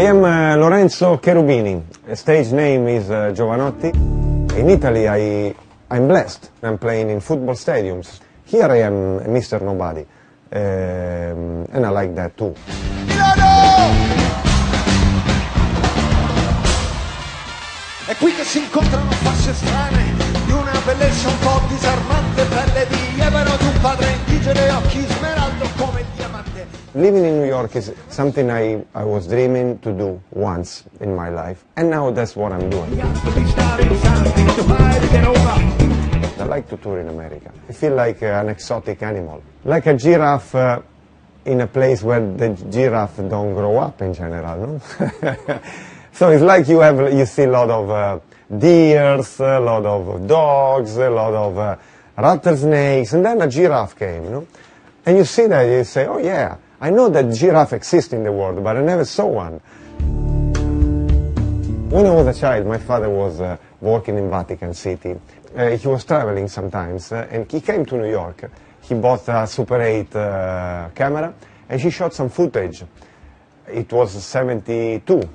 I am uh, Lorenzo Cherubini. Stage name is uh, Giovanotti. In Italy, I, I'm blessed. I'm playing in football stadiums. Here I am Mr. Nobody. Um, and I like that too. È qui che si incontrano facce strane di una bellezza un po' disarmante, pelle di ebano di un padre indigene, occhi smeraldo. Living in New York is something I, I was dreaming to do once in my life, and now that's what I'm doing. I like to tour in America. I feel like uh, an exotic animal, like a giraffe uh, in a place where the giraffe don't grow up in general. No? so it's like you have you see a lot of uh, deers, a lot of dogs, a lot of uh, rattlesnakes, and then a giraffe came. You know? And you see that you say, oh yeah, I know that giraffe exists in the world, but I never saw one. When I was a child, my father was uh, working in Vatican City. Uh, he was traveling sometimes, uh, and he came to New York. He bought a Super 8 uh, camera, and he shot some footage. It was 72.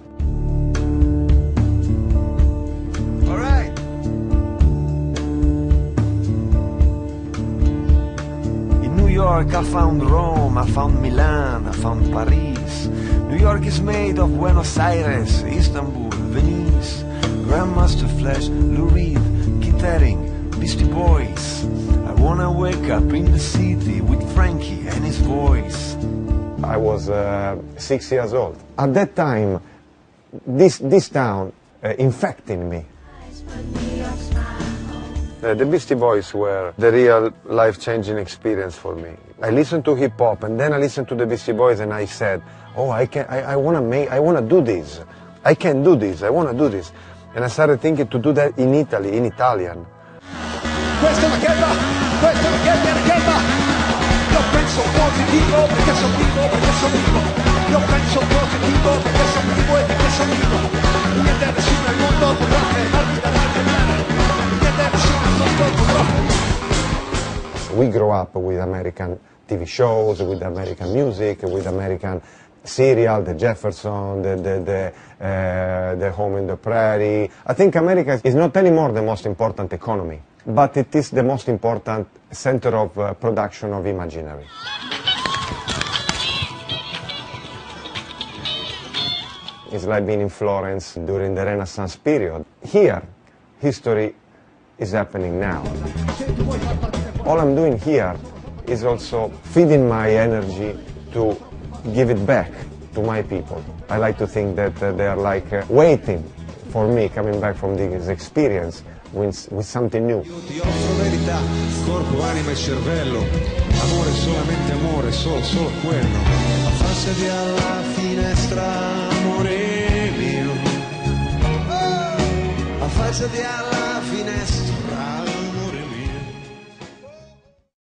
York I found Rome, I found Milan, I found Paris. New York is made of Buenos Aires, Istanbul, Venice. Grandmaster Flash, Lou Reed, Keith Haring, Beastie Boys. I wanna wake up in the city with Frankie and his voice. I was uh, six years old. At that time, this, this town uh, infected me. Uh, the Beastie Boys were the real life-changing experience for me. I listened to hip hop and then I listened to the Beastie Boys and I said, "Oh, I can, I, I want to make, I want to do this. I can do this. I want to do this." And I started thinking to do that in Italy, in Italian. Questa questa. Io penso positivo perché sono vivo, perché sono vivo. Io penso positivo perché sono vivo e perché sono vivo. Niente nessuno mondo grow up with American TV shows, with American music, with American serial, the Jefferson, the, the, the, uh, the Home in the Prairie. I think America is not anymore the most important economy, but it is the most important center of uh, production of imaginary. It's like being in Florence during the Renaissance period. Here, history is happening now. All I'm doing here is also feeding my energy to give it back to my people. I like to think that uh, they are like uh, waiting for me coming back from this experience with, with something new. Affacciati alla finestra,